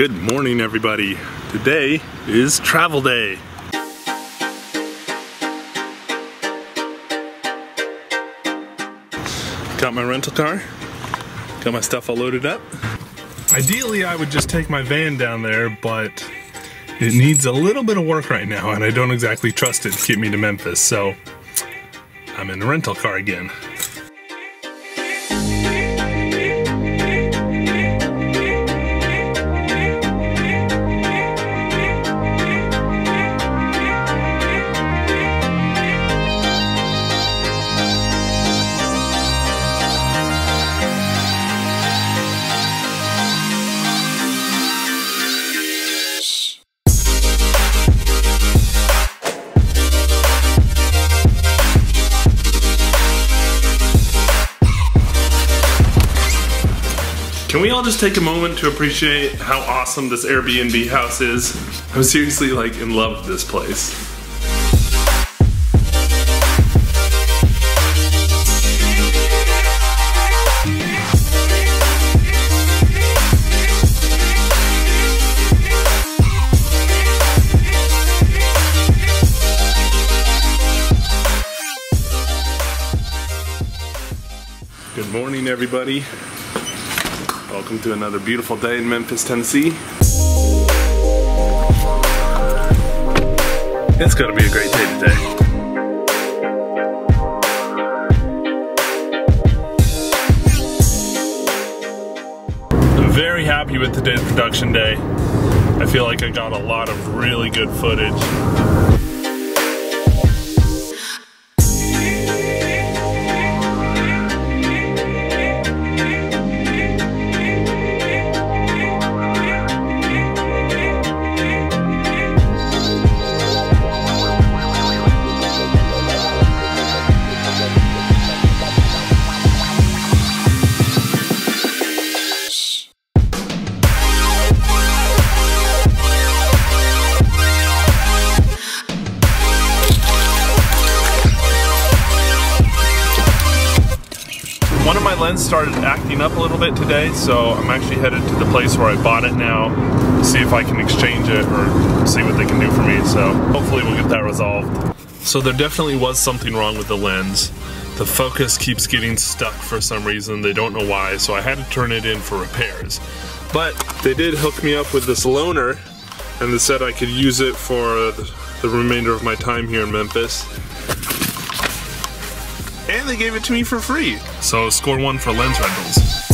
Good morning, everybody. Today is travel day. Got my rental car, got my stuff all loaded up. Ideally, I would just take my van down there, but it needs a little bit of work right now, and I don't exactly trust it to get me to Memphis, so I'm in a rental car again. Can we all just take a moment to appreciate how awesome this Airbnb house is? I'm seriously like in love with this place. Good morning, everybody. Welcome to another beautiful day in Memphis, Tennessee. It's gonna be a great day today. I'm very happy with today's production day. I feel like I got a lot of really good footage. One of my lenses started acting up a little bit today, so I'm actually headed to the place where I bought it now to see if I can exchange it or see what they can do for me. So hopefully we'll get that resolved. So there definitely was something wrong with the lens. The focus keeps getting stuck for some reason. They don't know why, so I had to turn it in for repairs. But they did hook me up with this loaner, and they said I could use it for the remainder of my time here in Memphis and they gave it to me for free. So score one for lens rentals.